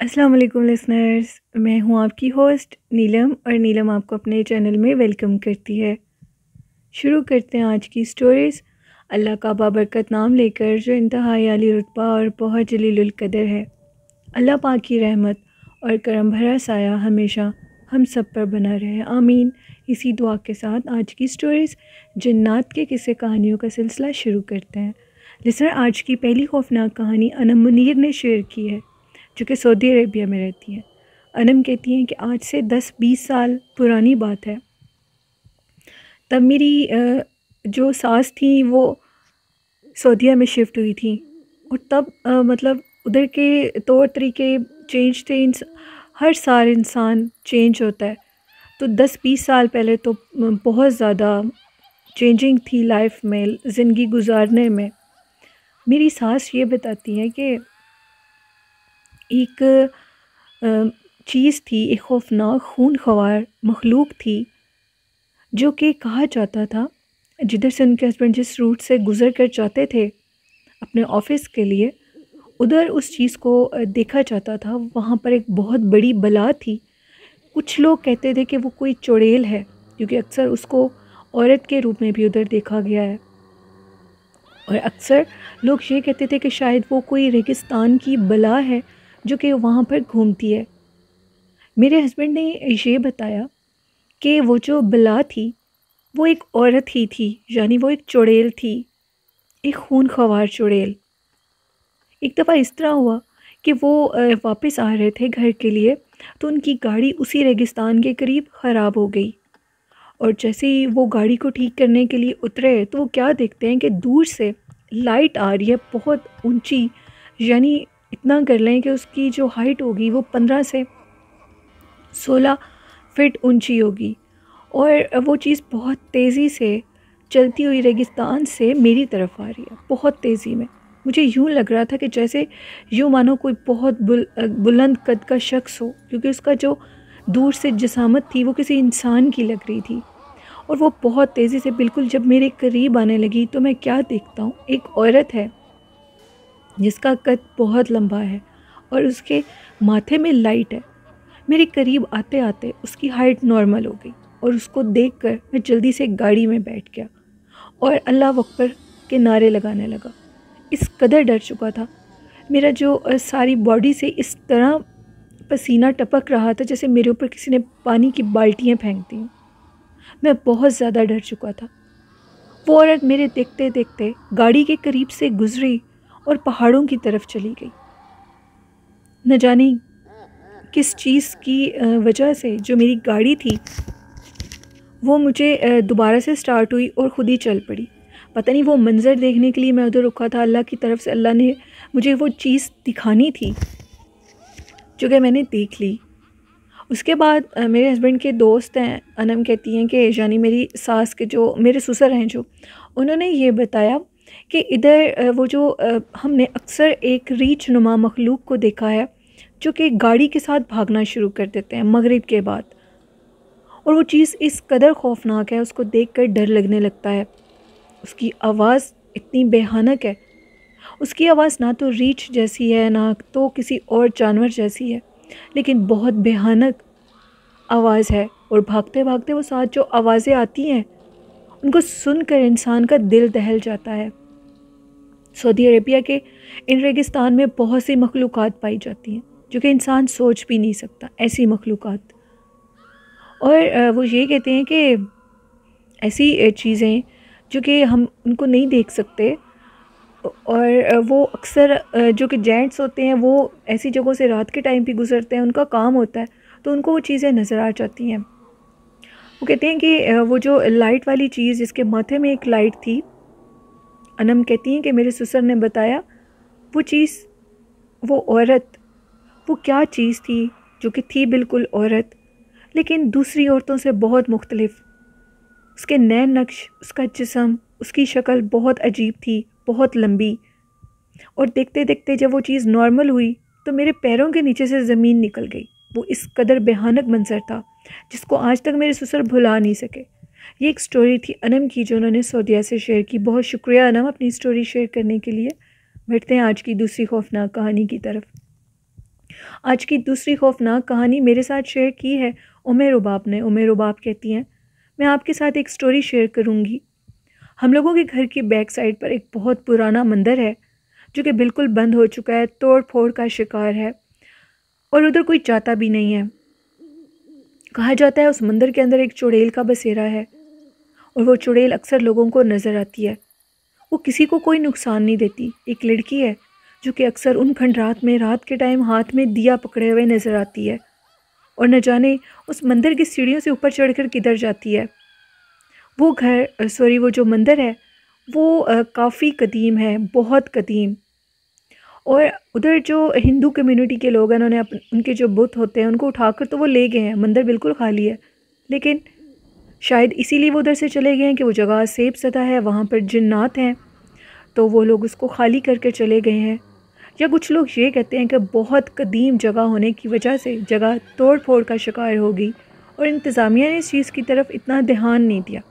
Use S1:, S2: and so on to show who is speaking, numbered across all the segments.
S1: अस्सलाम वालेकुम लिसनर्स। मैं हूँ आपकी होस्ट नीलम और नीलम आपको अपने चैनल में वेलकम करती है। शुरू करते हैं आज की स्टोरीज़ अल्लाह का बाबरकत नाम लेकर जो इंतहाई आली रुतबा और बहुत जलील कदर है। अल्लाह पाक की रहमत और करम भरा साया हमेशा हम सब पर बना रहे। आमीन। इसी दुआ के साथ आज की स्टोरीज़ जन्नात के किस्से कहानियों का सिलसिला शुरू करते हैं। लिसनर, आज की पहली खौफनाक कहानी अनम मुनीर ने शेयर की है। जो कि सऊदी अरेबिया में रहती हैं। अनम कहती हैं कि आज से दस, बीस साल पुरानी बात है। तब मेरी जो सास थी, वो सऊदीया में शिफ्ट हुई थी। और तब मतलब उधर के तौर तरीके चेंज थे हर साल इंसान चेंज होता है। तो दस, बीस साल पहले तो बहुत ज़्यादा चेंजिंग थी लाइफ में, ज़िंदगी गुजारने में। मेरी सास ये बताती हैं कि एक चीज़ थी, एक खौफनाक खून खवार मखलूक थी, जो कि कहा जाता था, जिधर से उनके हस्बैंड जिस रूट से गुज़र कर जाते थे, अपने ऑफ़िस के लिए, उधर उस चीज़ को देखा जाता था, वहाँ पर एक बहुत बड़ी बला थी। कुछ लोग कहते थे कि वो कोई चुड़ैल है, क्योंकि अक्सर उसको औरत के रूप में भी उधर देखा गया है। और अक्सर लोग ये कहते थे कि शायद वो कोई रेगिस्तान की बला है जो कि वहाँ पर घूमती है। मेरे हस्बैंड ने ये बताया कि वो जो बला थी, वो एक औरत ही थी, यानी वो एक चुड़ैल थी, एक खून खवार चुड़ैल। एक दफ़ा इस तरह हुआ कि वो वापस आ रहे थे घर के लिए तो उनकी गाड़ी उसी रेगिस्तान के करीब ख़राब हो गई। और जैसे ही वो गाड़ी को ठीक करने के लिए उतरे तो वो क्या देखते हैं कि दूर से लाइट आ रही है, बहुत ऊँची, यानी इतना कर लें कि उसकी जो हाइट होगी वो पंद्रह से सोलह फिट ऊँची होगी। और वो चीज़ बहुत तेज़ी से चलती हुई रेगिस्तान से मेरी तरफ़ आ रही है, बहुत तेज़ी में। मुझे यूँ लग रहा था कि जैसे यूँ मानो कोई बहुत बुल, बुलंद कद का शख्स हो, क्योंकि उसका जो दूर से जसामत थी वो किसी इंसान की लग रही थी। और वो बहुत तेज़ी से बिल्कुल जब मेरे करीब आने लगी तो मैं क्या देखता हूँ? एक औरत है। जिसका कद बहुत लंबा है और उसके माथे में लाइट है। मेरे करीब आते आते उसकी हाइट नॉर्मल हो गई और उसको देखकर मैं जल्दी से गाड़ी में बैठ गया और अल्लाह अकबर के नारे लगाने लगा। इस कदर डर चुका था। मेरा जो सारी बॉडी से इस तरह पसीना टपक रहा था जैसे मेरे ऊपर किसी ने पानी की बाल्टियाँ फेंक दी। मैं बहुत ज़्यादा डर चुका था। वो औरत मेरे देखते देखते गाड़ी के करीब से गुजरी और पहाड़ों की तरफ़ चली गई। न जाने किस चीज़ की वजह से जो मेरी गाड़ी थी, वो मुझे दोबारा से स्टार्ट हुई और ख़ुद ही चल पड़ी। पता नहीं वो मंज़र देखने के लिए मैं उधर रुका था, अल्लाह की तरफ़ से अल्लाह ने मुझे वो चीज़ दिखानी थी, जो कि मैंने देख ली। उसके बाद मेरे हस्बैंड के दोस्त हैं, अनम कहती हैं कि यानी मेरी सास के जो, मेरे ससुर हैं जो, उन्होंने ये बताया कि इधर वो जो हमने अक्सर एक रीच नुमा मखलूक को देखा है, जो कि गाड़ी के साथ भागना शुरू कर देते हैं मगरिब के बाद। और वो चीज़ इस कदर खौफनाक है, उसको देख कर डर लगने लगता है। उसकी आवाज़ इतनी बेहानक है। उसकी आवाज़ ना तो रीछ जैसी है, ना तो किसी और जानवर जैसी है, लेकिन बहुत बेहानक आवाज़ है। और भागते भागते वो साथ जो आवाज़ें आती हैं, उनको सुनकर इंसान का दिल दहल जाता है। सऊदी अरेबिया के, इन रेगिस्तान में बहुत सी मखलूक़ पाई जाती हैं, जो कि इंसान सोच भी नहीं सकता, ऐसी मखलूक़ और वो ये कहते हैं कि ऐसी चीज़ें जो कि हम उनको नहीं देख सकते, और वो अक्सर जो कि जेंट्स होते हैं, वो ऐसी जगहों से रात के टाइम भी गुज़रते हैं, उनका काम होता है तो उनको वो चीज़ें नज़र आ जाती हैं। वो कहते हैं कि वो जो लाइट वाली चीज़ जिसके माथे में एक लाइट थी अनम कहती हैं कि मेरे ससुर ने बताया, वो चीज़, वो औरत, वो क्या चीज़ थी जो कि थी बिल्कुल औरत, लेकिन दूसरी औरतों से बहुत मुख्तलिफ़। उसके नए नक्श, उसका जिसम, उसकी शक्ल बहुत अजीब थी, बहुत लंबी। और देखते देखते जब वो चीज़ नॉर्मल हुई तो मेरे पैरों के नीचे से ज़मीन निकल गई। वो इस कदर बेहानक मंजर था, जिसको आज तक मेरे ससुर भुला नहीं सके। ये एक स्टोरी थी अनम की जो उन्होंने सऊदिया से शेयर की। बहुत शुक्रिया अनम अपनी स्टोरी शेयर करने के लिए। बैठते हैं आज की दूसरी खौफनाक कहानी की तरफ़। आज की दूसरी खौफनाक कहानी मेरे साथ शेयर की है उमेर उबाब ने। उमेर उबाब कहती हैं, मैं आपके साथ एक स्टोरी शेयर करूँगी। हम लोगों के घर की बैक साइड पर एक बहुत पुराना मंदिर है, जो कि बिल्कुल बंद हो चुका है। तोड़ फोड़ का शिकार है और उधर कोई जाता भी नहीं है। कहा जाता है उस मंदिर के अंदर एक चुड़ैल का बसेरा है और वो चुड़ैल अक्सर लोगों को नज़र आती है। वो किसी को कोई नुकसान नहीं देती। एक लड़की है, जो कि अक्सर उन खंडरात में, रात के टाइम हाथ में दिया पकड़े हुए नज़र आती है और न जाने उस मंदिर की सीढ़ियों से ऊपर चढ़कर किधर जाती है। वो घर सॉरी वो जो मंदिर है, वो काफ़ी कदीम है, बहुत कदीम। और उधर जो हिंदू कम्युनिटी के लोग हैं, उन्होंने उनके जो बुत होते हैं, उनको उठाकर तो वो ले गए हैं। मंदिर बिल्कुल खाली है। लेकिन शायद इसीलिए वो उधर से चले गए हैं कि वो जगह सेब सदा है, वहाँ पर जिन्नात हैं तो वो लोग उसको खाली करके चले गए हैं। या कुछ लोग ये कहते हैं कि बहुत कदीम जगह होने की वजह से जगह तोड़ फोड़ का शिकार होगी और इंतज़ामिया ने इस चीज़ की तरफ़ इतना ध्यान नहीं दिया,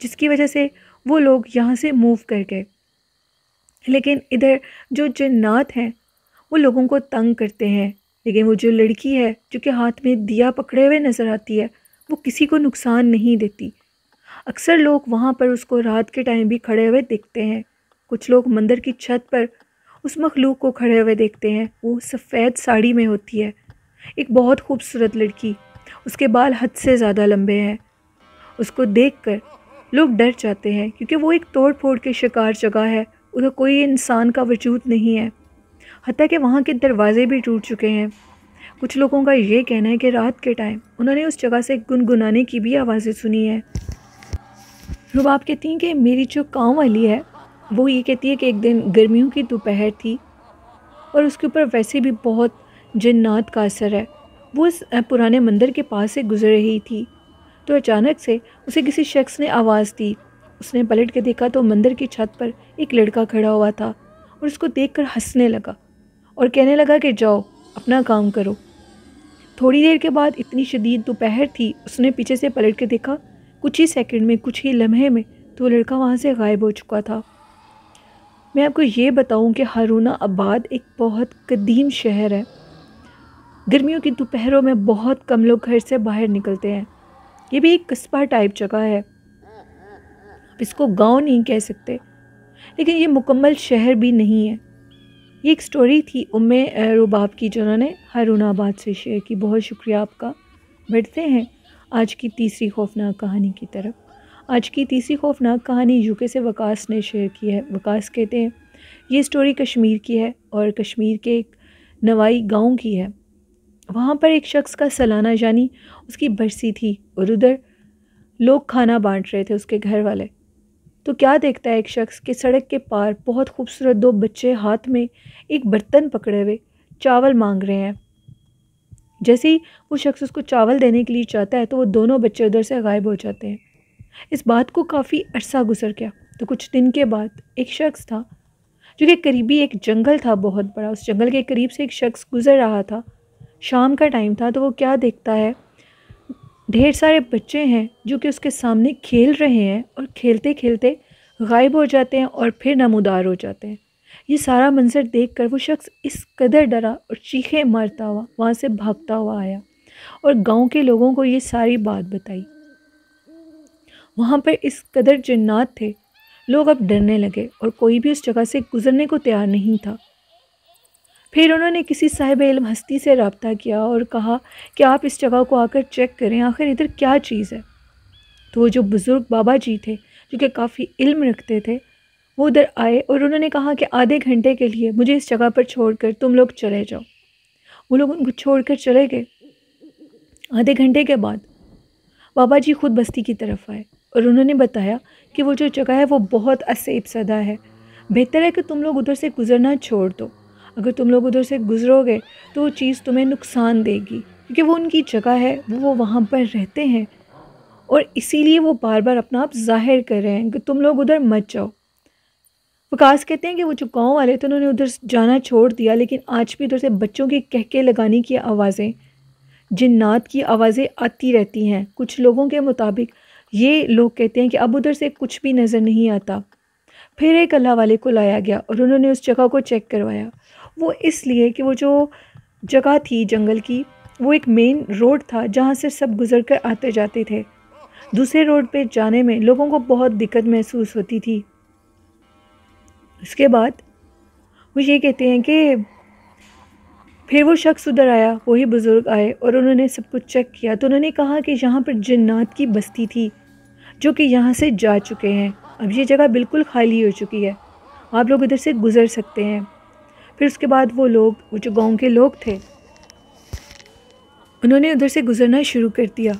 S1: जिसकी वजह से वो लोग यहाँ से मूव कर गए। लेकिन इधर जो जन्नात हैं, वो लोगों को तंग करते हैं। लेकिन वो जो लड़की है, जो कि हाथ में दिया पकड़े हुए नज़र आती है, वो किसी को नुकसान नहीं देती। अक्सर लोग वहाँ पर उसको रात के टाइम भी खड़े हुए देखते हैं। कुछ लोग मंदिर की छत पर उस मखलूक को खड़े हुए देखते हैं। वो सफ़ेद साड़ी में होती है। एक बहुत खूबसूरत लड़की। उसके बाल हद से ज़्यादा लंबे हैं। उसको देखकर लोग डर जाते हैं, क्योंकि वो एक तोड़ फोड़ के शिकार जगह है। उधर कोई इंसान का वजूद नहीं है। हती कि वहाँ के दरवाज़े भी टूट चुके हैं। कुछ लोगों का ये कहना है कि रात के टाइम उन्होंने उस जगह से गुनगुनाने की भी आवाज़ें सुनी है। रुबाब कहती हैं कि मेरी जो गाँव वाली है, वो ये कहती है कि एक दिन गर्मियों की दोपहर थी और उसके ऊपर वैसे भी बहुत जन्नात का असर है। वो इस पुराने मंदिर के पास से गुजर रही थी तो अचानक से उसे किसी शख्स ने आवाज़ दी। उसने पलट के देखा तो मंदिर की छत पर एक लड़का खड़ा हुआ था और उसको देखकर हंसने लगा और कहने लगा कि जाओ, अपना काम करो। थोड़ी देर के बाद इतनी शदीद दोपहर थी, उसने पीछे से पलट के देखा, कुछ ही सेकंड में, कुछ ही लम्हे में तो लड़का वहाँ से गायब हो चुका था। मैं आपको ये बताऊँ कि हारूना आबाद एक बहुत कदीम शहर है। गर्मियों की दोपहरों में बहुत कम लोग घर से बाहर निकलते हैं। ये भी एक कस्बा टाइप जगह है। आप इसको गाँव नहीं कह सकते। लेकिन ये मुकम्मल शहर भी नहीं है। ये एक स्टोरी थी उम्मे रुबाब की, जिन्होंने हारूनाबाद से शेयर की। बहुत शुक्रिया आपका। बढ़ते हैं आज की तीसरी खौफनाक कहानी की तरफ़। आज की तीसरी खौफनाक कहानी यूके से वकास ने शेयर की है। वकास कहते हैं, ये स्टोरी कश्मीर की है और कश्मीर के एक नवाई गाँव की है। वहाँ पर एक शख्स का सालाना यानी उसकी बरसी थी और उधर लोग खाना बांट रहे थे उसके घर वाले। तो क्या देखता है एक शख्स कि सड़क के पार बहुत खूबसूरत दो बच्चे हाथ में एक बर्तन पकड़े हुए चावल मांग रहे हैं। जैसे ही वो शख्स उसको चावल देने के लिए चाहता है तो वो दोनों बच्चे उधर से गायब हो जाते हैं। इस बात को काफ़ी अरसा गुजर गया। तो कुछ दिन के बाद एक शख्स था, जो कि करीबी एक जंगल था, बहुत बड़ा। उस जंगल के करीब से एक शख्स गुज़र रहा था। शाम का टाइम था तो वो क्या देखता है? ढेर सारे बच्चे हैं जो कि उसके सामने खेल रहे हैं और खेलते खेलते गायब हो जाते हैं और फिर नमोदार हो जाते हैं। ये सारा मंजर देखकर वो शख्स इस कदर डरा और चीखें मारता हुआ वहाँ से भागता हुआ आया और गाँव के लोगों को ये सारी बात बताई। वहाँ पर इस कदर जन्नात थे। लोग अब डरने लगे और कोई भी उस जगह से गुज़रने को तैयार नहीं था। फिर उन्होंने किसी साहिब इल्म हस्ती से रबता किया और कहा कि आप इस जगह को आकर चेक करें, आखिर इधर क्या चीज़ है? तो वो जो बुज़ुर्ग बाबा जी थे जो कि काफ़ी इल्म रखते थे, वो उधर आए और उन्होंने कहा कि आधे घंटे के लिए मुझे इस जगह पर छोड़कर तुम लोग चले जाओ। वो लोग उनको छोड़कर चले गए। आधे घंटे के बाद बाबा जी खुद बस्ती की तरफ़ आए और उन्होंने बताया कि वो जो जगह है, वो बहुत असेब सदा है। बेहतर है कि तुम लोग उधर से गुज़रना छोड़ दो। अगर तुम लोग उधर से गुज़रोगे तो वो चीज़ तुम्हें नुकसान देगी। क्योंकि वो उनकी जगह है, वो वो वहाँ पर रहते हैं। और इसीलिए वो बार बार अपना आप ज़ाहिर कर रहे हैं कि तुम लोग उधर मत जाओ। वकास कहते हैं कि वो जो गाँव वाले थे, उन्होंने उधर जाना छोड़ दिया, लेकिन आज भी उधर से बच्चों के कहके लगाने की आवाज़ें, जिन्नात की आवाज़ें आती रहती हैं। कुछ लोगों के मुताबिक ये लोग कहते हैं कि अब उधर से कुछ भी नज़र नहीं आता। फिर एक अल्लाह वाले को लाया गया और उन्होंने उस जगह को चेक करवाया। वो इसलिए कि वो जो जगह थी जंगल की, वो एक मेन रोड था जहाँ से सब गुजर कर आते जाते थे। दूसरे रोड पे जाने में लोगों को बहुत दिक्कत महसूस होती थी। उसके बाद वो ये कहते हैं कि फिर वो शख्स उधर आया, वही बुज़ुर्ग आए और उन्होंने सब कुछ चेक किया तो उन्होंने कहा कि यहाँ पर जन्नात की बस्ती थी, जो कि यहाँ से जा चुके हैं। अब ये जगह बिल्कुल खाली हो चुकी है। आप लोग इधर से गुज़र सकते हैं। फिर उसके बाद वो लोग, वो जो गाँव के लोग थे, उन्होंने उधर से गुज़रना शुरू कर दिया।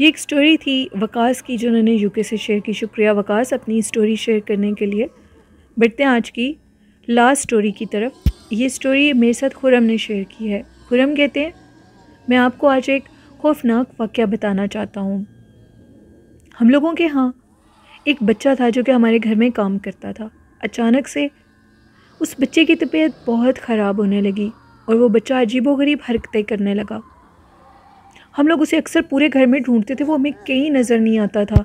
S1: ये एक स्टोरी थी वकास की, जो उन्होंने यूके से शेयर की। शुक्रिया वकास अपनी स्टोरी शेयर करने के लिए। बढ़ते हैं आज की लास्ट स्टोरी की तरफ़। ये स्टोरी मेरे साथ खुरम ने शेयर की है। खुरम कहते हैं, मैं आपको आज एक खौफनाक वाक्य बताना चाहता हूँ। हम लोगों के यहाँ एक बच्चा था जो कि हमारे घर में काम करता था। अचानक से उस बच्चे की तबीयत बहुत ख़राब होने लगी और वो बच्चा अजीबोगरीब हरकतें करने लगा। हम लोग उसे अक्सर पूरे घर में ढूंढते थे, वो हमें कहीं नज़र नहीं आता था।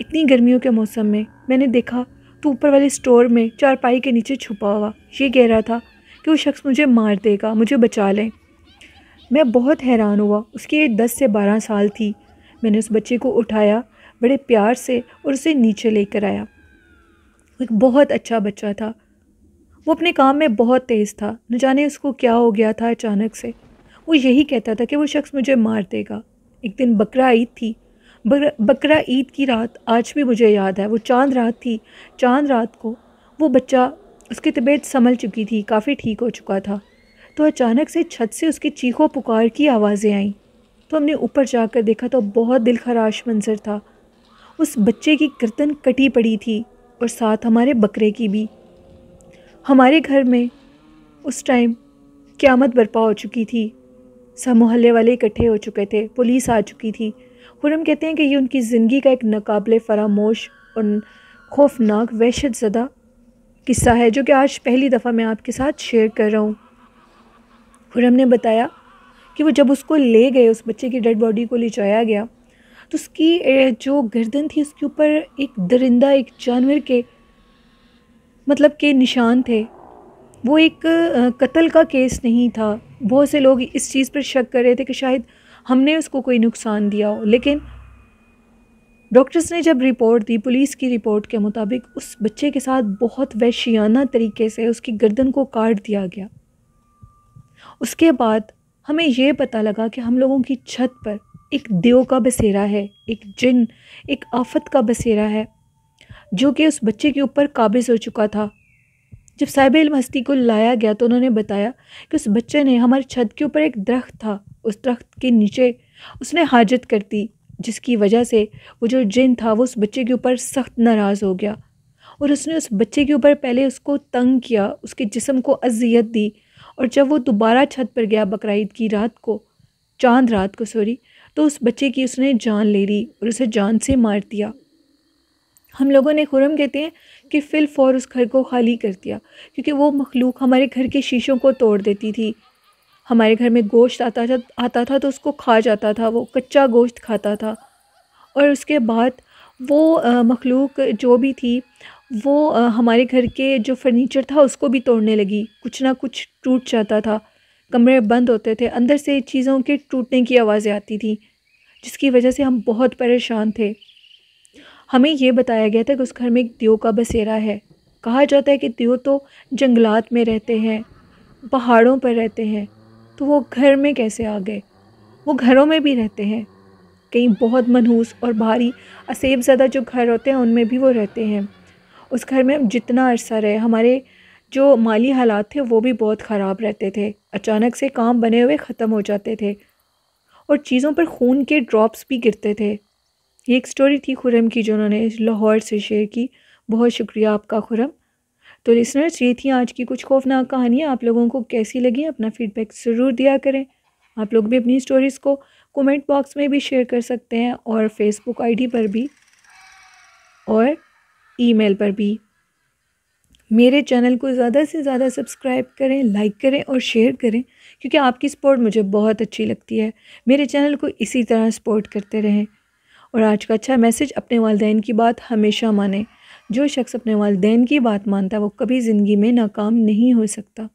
S1: इतनी गर्मियों के मौसम में मैंने देखा तो ऊपर वाले स्टोर में चारपाई के नीचे छुपा हुआ, ये कह रहा था कि वो शख्स मुझे मार देगा, मुझे बचा लें। मैं बहुत हैरान हुआ, उसकी एज दस से बारह साल थी। मैंने उस बच्चे को उठाया, बड़े प्यार से और उसे नीचे लेकर आया। एक बहुत अच्छा बच्चा था वो अपने काम में बहुत तेज़ था। न जाने उसको क्या हो गया था अचानक से। वो यही कहता था कि वो शख्स मुझे मार देगा। एक दिन बकरा ईद थी। बकरा ईद की रात आज भी मुझे याद है। वो चाँद रात थी। चाँद रात को वो बच्चा उसकी तबीयत संभल चुकी थी। काफ़ी ठीक हो चुका था। तो अचानक से छत से उसकी चीखों पुकार की आवाज़ें आईं। तो हमने ऊपर जाकर देखा तो बहुत दिल खराश मंजर था। उस बच्चे की गर्दन कटी पड़ी थी और साथ हमारे बकरे की भी। हमारे घर में उस टाइम क़्यामत बर्पा हो चुकी थी। सब मोहल्ले वाले इकट्ठे हो चुके थे, पुलिस आ चुकी थी। खुरम कहते हैं कि ये उनकी ज़िंदगी का एक नाकबले फरामोश और खौफनाक वहशत ज़दा किस्सा है, जो कि आज पहली दफ़ा मैं आपके साथ शेयर कर रहा हूँ। खुरम ने बताया कि वो जब उसको ले गए, उस बच्चे की डेड बॉडी को ले जाया गया तो उसकी जो गर्दन थी, उसके ऊपर एक दरिंदा, एक जानवर के मतलब के निशान थे। वो एक कत्ल का केस नहीं था। बहुत से लोग इस चीज़ पर शक कर रहे थे कि शायद हमने उसको कोई नुकसान दिया हो। लेकिन डॉक्टर्स ने जब रिपोर्ट दी, पुलिस की रिपोर्ट के मुताबिक उस बच्चे के साथ बहुत वैशियाना तरीके से उसकी गर्दन को काट दिया गया। उसके बाद हमें यह पता लगा कि हम लोगों की छत पर एक देव का बसेरा है, एक जिन, एक आफत का बसेरा है। जो कि उस बच्चे के ऊपर काबिज हो चुका था। जब साहिब मस्ती को लाया गया तो उन्होंने बताया कि उस बच्चे ने हमारे छत के ऊपर एक दरख्त था, उस दरख्त के नीचे उसने हाजत कर दी, जिसकी वजह से वो जो जिन था वो उस बच्चे के ऊपर सख्त नाराज़ हो गया और उसने उस बच्चे के ऊपर पहले उसको तंग किया, उसके जिसम को अजियत दी और जब वो दोबारा छत पर गया बकरीद की रात को, चाँद रात को, सॉरी तो उस बच्चे की उसने जान ले ली और उसे जान से मार दिया। हम लोगों ने खुरम कहते हैं कि फिल फॉर उस घर को खाली कर दिया, क्योंकि वो मखलूक हमारे घर के शीशों को तोड़ देती थी। हमारे घर में गोश्त आता था आता था तो उसको खा जाता था, वो कच्चा गोश्त खाता था। और उसके बाद वो मखलूक जो भी थी, वो हमारे घर के जो फर्नीचर था उसको भी तोड़ने लगी। कुछ ना कुछ टूट जाता था। कमरे बंद होते थे, अंदर से चीज़ों के टूटने की आवाज़ें आती थी, जिसकी वजह से हम बहुत परेशान थे। हमें ये बताया गया था कि उस घर में एक दियो का बसेरा है। कहा जाता है कि दियो तो जंगलात में रहते हैं, पहाड़ों पर रहते हैं तो वो घर में कैसे आ गए? वो घरों में भी रहते हैं। कहीं बहुत मनहूस और भारी असेब ज़्यादा जो घर होते हैं, उनमें भी वो रहते हैं। उस घर में जितना अरसा रहे, हमारे जो माली हालात थे, वो भी बहुत ख़राब रहते थे। अचानक से काम बने हुए ख़त्म हो जाते थे और चीज़ों पर खून के ड्रॉप्स भी गिरते थे। ये एक स्टोरी थी खुरम की जो उन्होंने लाहौर से शेयर की। बहुत शुक्रिया आपका खुरम। तो लिसनर्स ये थी आज की कुछ खौफनाक कहानियाँ। आप लोगों को कैसी लगी, अपना फ़ीडबैक ज़रूर दिया करें। आप लोग भी अपनी स्टोरीज़ को कमेंट बॉक्स में भी शेयर कर सकते हैं और फेसबुक आईडी पर भी और ईमेल पर भी। मेरे चैनल को ज़्यादा से ज़्यादा सब्सक्राइब करें लाइक करें और शेयर करें, क्योंकि आपकी सपोर्ट मुझे बहुत अच्छी लगती है। मेरे चैनल को इसी तरह सपोर्ट करते रहें। और आज का अच्छा मैसेज अपने वालदे की बात हमेशा माने। जो शख्स अपने वालदे की बात मानता है, वो कभी ज़िंदगी में नाकाम नहीं हो सकता।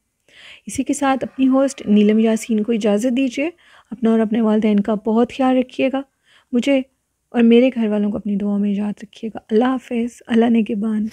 S1: इसी के साथ अपनी होस्ट नीलम यासीन को इजाज़त दीजिए। अपना और अपने वालदे का बहुत ख्याल रखिएगा। मुझे और मेरे घर वालों को अपनी दुआ में याद रखिएगा। अल्लाह हाफ़ अल्लाह ने के बान